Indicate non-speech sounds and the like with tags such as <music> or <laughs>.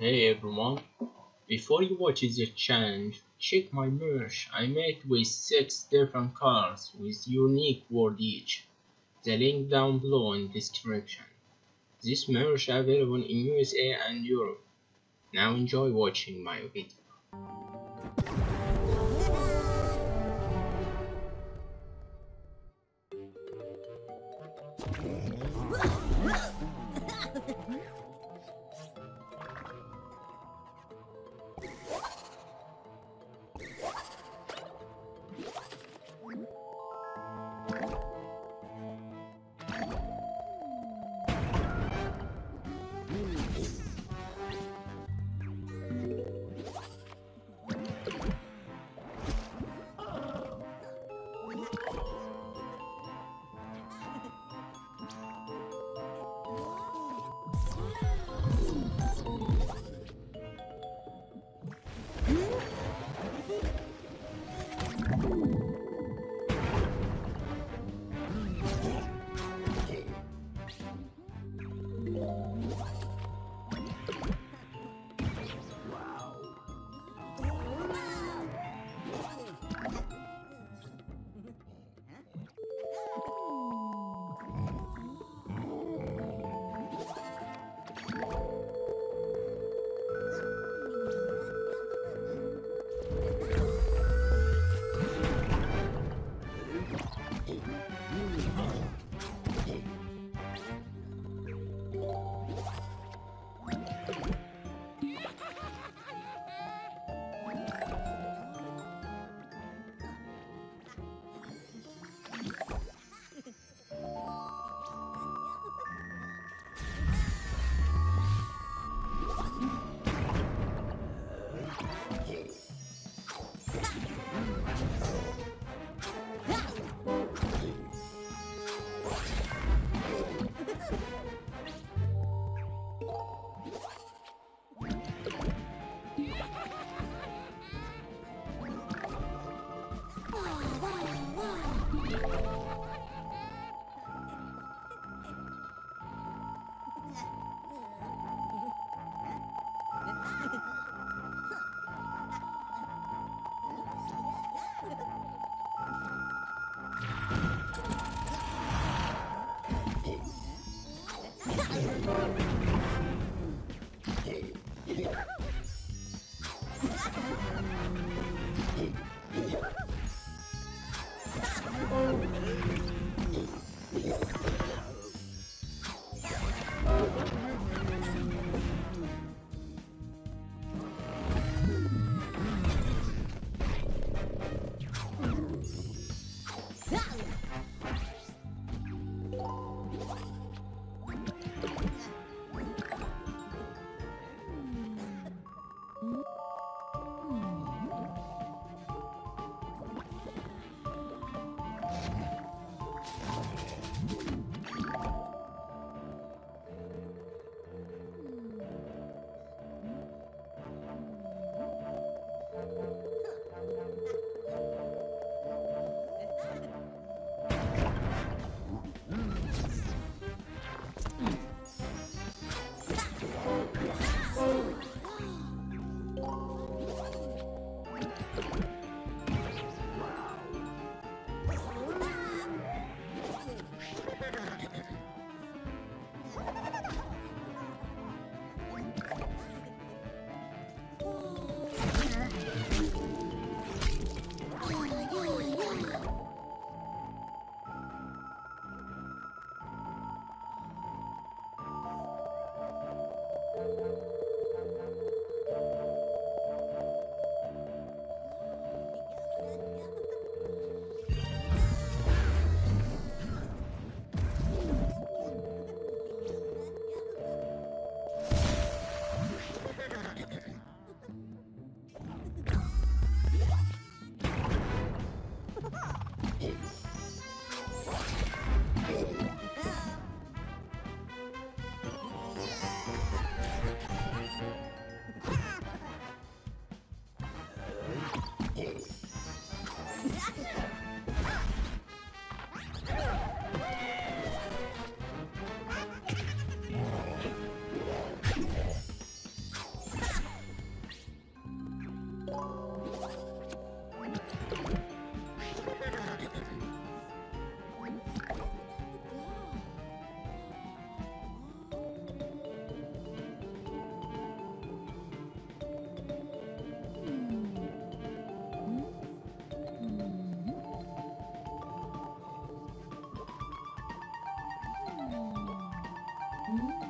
Hey everyone, before you watch the challenge, check my merch I made with 6 different colors with unique word each. The link down below in description. This merch available in USA and Europe. Now enjoy watching my video. <laughs> Hey. Mm-hmm.